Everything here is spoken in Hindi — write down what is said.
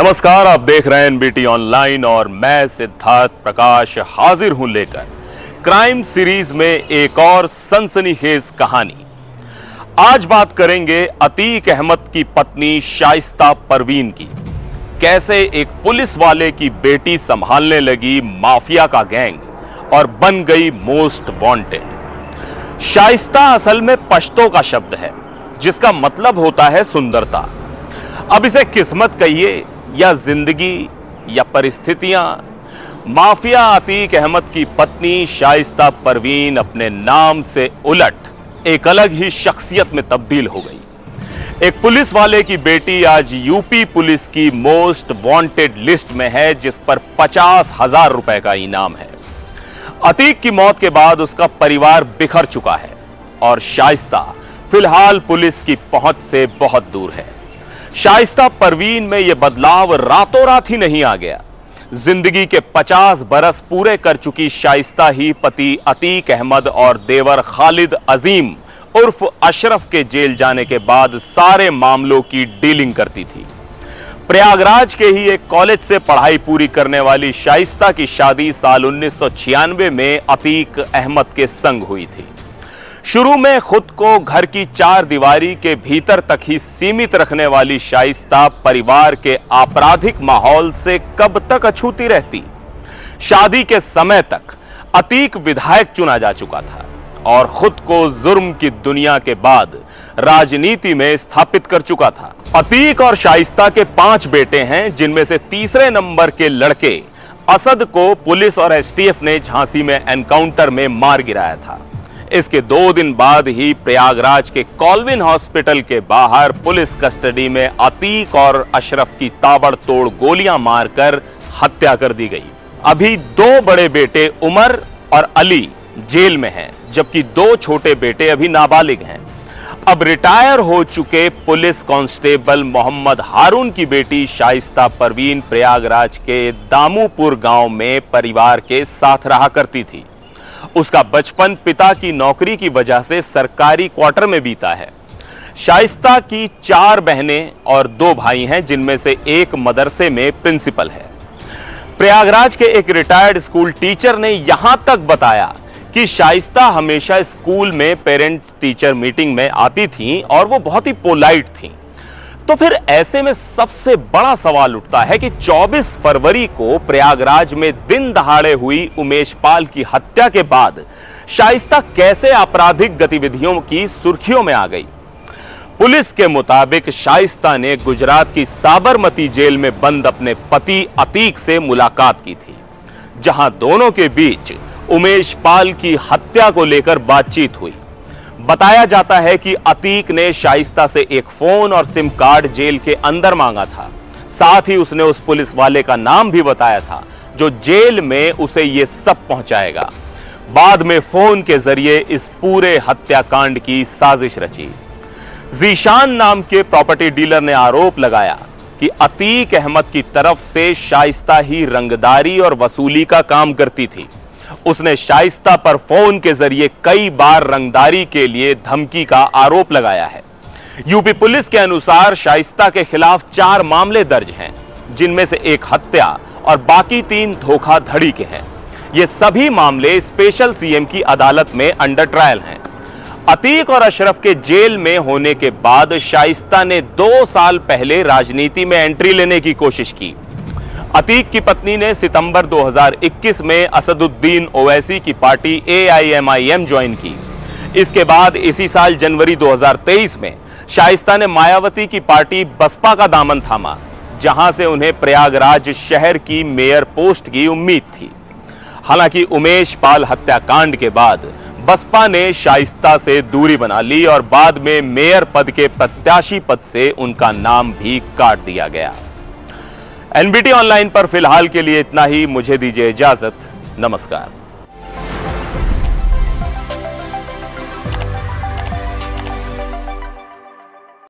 नमस्कार, आप देख रहे हैं एनबीटी ऑनलाइन और मैं सिद्धार्थ प्रकाश हाजिर हूँ लेकर क्राइम सीरीज़ में एक और सनसनीखेज कहानी। आज बात करेंगे अतीक अहमद की पत्नी शाइस्ता परवीन की। कैसे एक पुलिस वाले की बेटी संभालने लगी माफिया का गैंग और बन गई मोस्ट वांटेड। शाइस्ता असल में पश्तो का शब्द है, जिसका मतलब होता है सुंदरता। अब इसे किस्मत कहिए या ज़िंदगी या परिस्थितियाँ। माफिया अतीक अहमद की पत्नी शाइस्ता परवीन अपने नाम से उलट एक अलग ही शख्सियत में तब्दील हो गई। एक पुलिस वाले की बेटी आज यूपी पुलिस की मोस्ट वांटेड लिस्ट में है, जिस पर पचास हज़ार रुपए का इनाम है। अतीक की मौत के बाद उसका परिवार बिखर चुका है और शाइस्ता फ़िलहाल पुलिस की पहुँच से बहुत दूर है। शाइस्ता परवीन में यह बदलाव रातों रात ही नहीं आ गया। ज़िंदगी के 50 बरस पूरे कर चुकी शाइस्ता ही पति अतीक अहमद और देवर खालिद अजीम उर्फ़ अशरफ के जेल जाने के बाद सारे मामलों की डीलिंग करती थी। प्रयागराज के ही एक कॉलेज से पढ़ाई पूरी करने वाली शाइस्ता की शादी साल उन्नीस सौ छियानवे में अतीक अहमद के संग हुई थी। शुरू में खुद को घर की चार दीवारी के भीतर तक ही सीमित रखने वाली शाइस्ता परिवार के आपराधिक माहौल से कब तक अछूती रहती? शादी के समय तक अतीक विधायक चुना जा चुका था और खुद को जुर्म की दुनिया के बाद राजनीति में स्थापित कर चुका था। अतीक और शाइस्ता के पाँच बेटे हैं, जिनमें से तीसरे नंबर के लड़के असद को पुलिस और एसटीएफ ने झांसी में एनकाउंटर में मार गिराया था। इसके दो दिन बाद ही प्रयागराज के कॉलविन हॉस्पिटल के बाहर पुलिस कस्टडी में अतीक और अशरफ की ताबड़तोड़ गोलियाँ मारकर हत्या कर दी गई। अभी दो बड़े बेटे उमर और अली जेल में हैं, जबकि दो छोटे बेटे अभी नाबालिग हैं। अब रिटायर हो चुके पुलिस कांस्टेबल मोहम्मद हारून की बेटी शाइस्ता परवीन प्रयागराज के दामूपुर गाँव में परिवार के साथ रहा करती थी। उसका बचपन पिता की नौकरी की वजह से सरकारी क्वार्टर में बीता है। शाइस्ता की चार बहनें और दो भाई हैं, जिनमें से एक मदरसे में प्रिंसिपल है। प्रयागराज के एक रिटायर्ड स्कूल टीचर ने यहाँ तक बताया कि शाइस्ता हमेशा स्कूल में पेरेंट्स टीचर मीटिंग में आती थी और वो बहुत ही पोलाइट थी। तो फिर ऐसे में सबसे बड़ा सवाल उठता है कि 24 फरवरी को प्रयागराज में दिन दहाड़े हुई उमेश पाल की हत्या के बाद शाइस्ता कैसे आपराधिक गतिविधियों की सुर्खियों में आ गई? पुलिस के मुताबिक शाइस्ता ने गुजरात की साबरमती जेल में बंद अपने पति अतीक से मुलाकात की थी, जहाँ दोनों के बीच उमेश पाल की हत्या को लेकर बातचीत हुई। बताया जाता है कि अतीक ने शाइस्ता से एक फ़ोन और सिम कार्ड जेल के अंदर मांगा था। साथ ही उसने उस पुलिस वाले का नाम भी बताया था, जो जेल में उसे यह सब पहुंचाएगा। बाद में फ़ोन के ज़रिए इस पूरे हत्याकांड की साजिश रची। जीशान नाम के प्रॉपर्टी डीलर ने आरोप लगाया कि अतीक अहमद की तरफ़ से शाइस्ता ही रंगदारी और वसूली का काम करती थी। उसने शाइस्ता पर फ़ोन के ज़रिए कई बार रंगदारी के लिए धमकी का आरोप लगाया है। यूपी पुलिस के अनुसार शाइस्ता के खिलाफ चार मामले दर्ज हैं, जिनमें से एक हत्या और बाकी तीन धोखाधड़ी के हैं। ये सभी मामले स्पेशल सीएम की अदालत में अंडर ट्रायल हैं। अतीक और अशरफ के जेल में होने के बाद शाइस्ता ने दो साल पहले राजनीति में एंट्री लेने की कोशिश की। अतीक की पत्नी ने सितंबर 2021 में असदुद्दीन ओवैसी की पार्टी एआईएमआईएम ज्वाइन की। इसके बाद इसी साल जनवरी 2023 में शाइस्ता ने मायावती की पार्टी बसपा का दामन थामा, जहाँ से उन्हें प्रयागराज शहर की मेयर पोस्ट की उम्मीद थी। हालाँकि उमेश पाल हत्याकांड के बाद बसपा ने शाइस्ता से दूरी बना ली और बाद में मेयर पद के प्रत्याशी पद से उनका नाम भी काट दिया गया। एनबीटी ऑनलाइन पर फ़िलहाल के लिए इतना ही। मुझे दीजिए इजाज़त। नमस्कार।